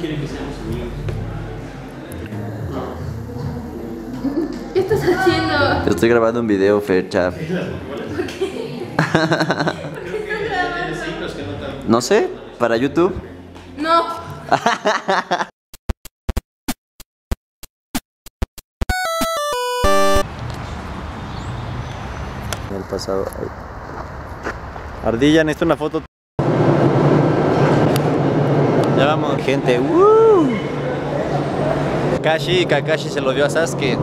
quiere que seamos amigos. ¿Qué estás haciendo? Estoy grabando un video, Fercha. Que tienes signos que no te No sé, para YouTube. No. En el pasado. Ardilla, necesito una foto. Ya vamos. Gente, ¡woo! Kakashi, Kakashi se lo dio a Sasuke.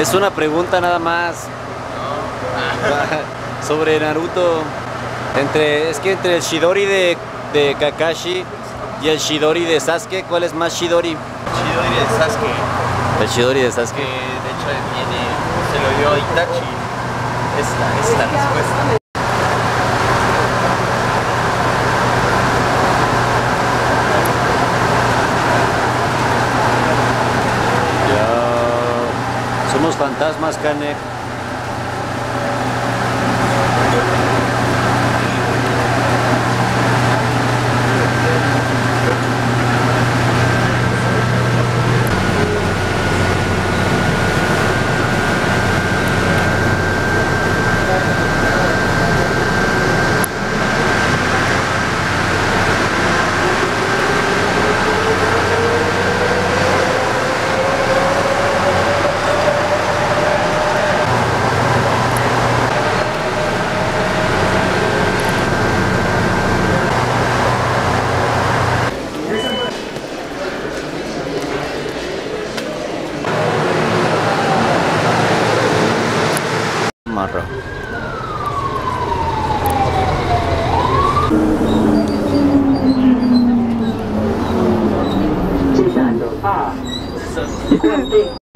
Es una pregunta nada más. Sobre Naruto. Entre, es que entre el Shidori de, de Kakashi y el Shidori de Sasuke, ¿cuál es más Shidori? Chidori de Sasuke, El Shidori de Sasuke. que de hecho tiene, se lo dio a Itachi. Esta es la respuesta. Ya. Somos fantasmas, Kanek.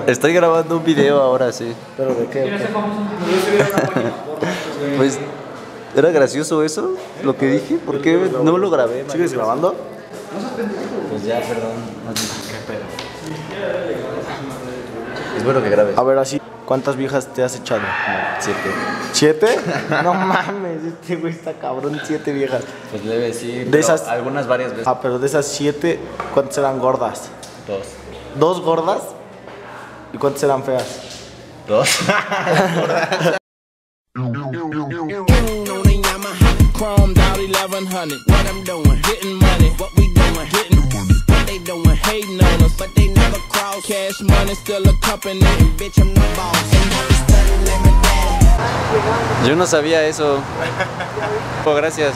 Estoy grabando un video ahora, sí. ¿Pero de qué? pues, ¿era gracioso eso? Lo que dije, ¿por qué no lo grabé? ¿Sigues grabando? Pues ya, perdón. Es bueno que grabes. A ver, así, ¿cuántas viejas te has echado? Siete. ¿Siete? No mames, este güey está cabrón, siete viejas. Pues leve, sí. De pero esas- Algunas varias veces. Ah, pero de esas siete, ¿cuántas eran gordas? Dos. ¿Dos gordas? ¿Y cuántas eran feas? Dos. they doing, hating on us, but they never cross. Cash money still a company, and bitch I'm the boss. Yo no sabía eso. Oh, gracias.